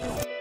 Bye.